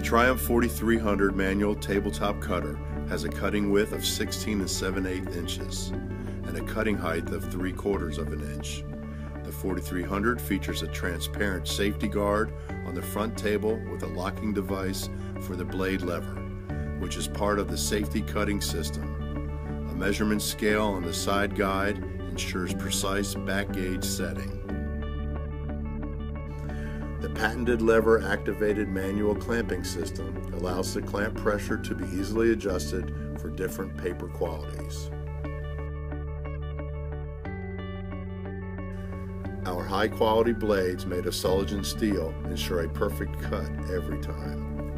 The Triumph 4300 manual tabletop cutter has a cutting width of 16 and 7 8 inches and a cutting height of 3 quarters of an inch. The 4300 features a transparent safety guard on the front table with a locking device for the blade lever, which is part of the safety cutting system. A measurement scale on the side guide ensures precise back gauge setting. The patented lever activated manual clamping system allows the clamp pressure to be easily adjusted for different paper qualities. Our high quality blades made of Solingen steel ensure a perfect cut every time.